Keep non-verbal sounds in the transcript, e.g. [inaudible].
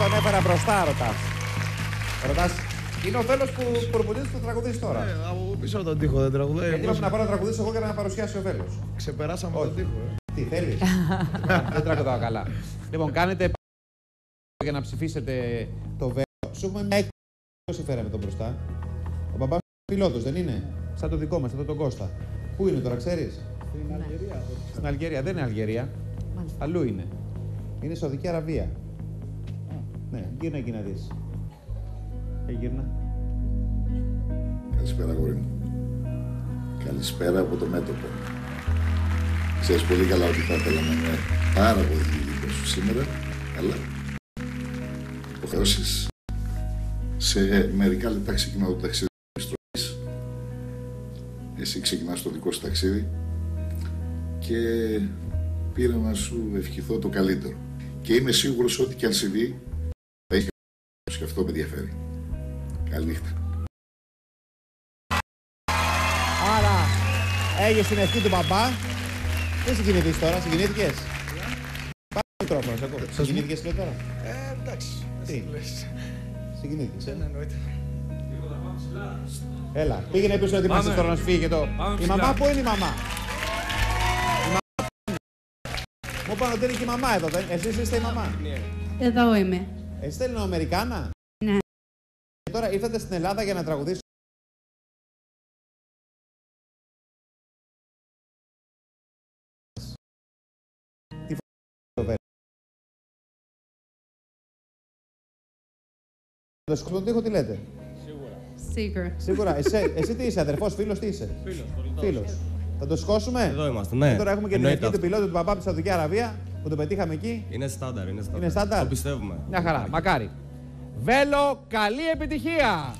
τον έφερα μπροστά, ρωτάς. Ρωτάς. Είναι ο Βέλο που προπονείται που θα τραγουδήσει τώρα. Ε, από πίσω από τον τοίχο δεν τραγουδάει. Γιατί είπαμε να πάω να τραγουδήσω εγώ και να παρουσιάσει ο Βέλο. Ξεπεράσαμε Όχι. τον τοίχο. ε. Τι θέλεις; [laughs] Δεν τραγουδάω καλά. Λοιπόν, κάνετε για να ψηφίσετε το Βέλο. Σου έχουμε μια έκπληξη. Πώ φέραμε τον μπροστά; Ο μπαμπάς πιλότος δεν είναι; Σαν το δικό μας, σαν τον Κώστα. Πού είναι τώρα, ξέρεις; Στην Αλγερία. Στην Αλγερία. Δεν είναι Αλγερία. Μάλιστα. Αλλού είναι. Είναι Σαουδική Αραβία. Ναι, γύρνα εκεί να δεις. Ε, γύρνα. Καλησπέρα, αγόρι μου. Καλησπέρα από το μέτωπο. Ξέρεις πολύ καλά ότι θα ήθελα να είμαι πάρα πολύ δίπλα σου σήμερα, αλλά υποχρεώσεις σε μερικά λεπτά ξεκινά το ταξίδι της επιστροφής. Εσύ ξεκινάς το δικό σου ταξίδι και πήρα να σου ευχηθώ το καλύτερο. Και είμαι σίγουρος ότι και αν συμβεί, θα έχει και αυτό με ενδιαφέρει. Καληνύχτα. Άρα, έγινε στην ευχή του μπαμπά. Δεν συγκινηθείς τώρα, συγκινήθηκες; Πάμε το μικρόφωνο, σε ακούω. Συγκινήθηκες λέω τώρα; Ε, εντάξει. Τι; Τι; λες. Συγκινήθηκες. ε; Δεν εννοείται. Έλα, πήγαινε πίσω να ετοιμάσεις Πάμε. τώρα να σου φύγει και το. Πάμε Η ψηλά. μαμά πού είναι η μαμά; Η μαμά πού είναι; Μου είπαν ότι είναι και η μαμά εδώ. δεν- Εσείς είστε η μαμά; Εδώ είμαι. Εσείς είστε Ελληνοαμερικάνα. Ναι. Και τώρα ήρθατε στην Ελλάδα για να τραγουδήσετε. Τι φ*** το βέλος. Το σκοτώ τείχο τι λέτε. Σίγουρα. Σίγουρα. [laughs] Εσύ, εσύ τι είσαι, αδερφός, φίλος, τι είσαι; Φίλος. Θα το σκόσουμε. Εδώ είμαστε, ναι. Και τώρα έχουμε και την Εννοείται ευχή του αυτό. πιλότου του παπά από τη Σαουδική Αραβία που τον πετύχαμε εκεί. Είναι στάνταρ, είναι στάνταρ. Είναι στάνταρ. Το πιστεύουμε. Μια χαρά. Μακάρι. Βέλο, καλή επιτυχία!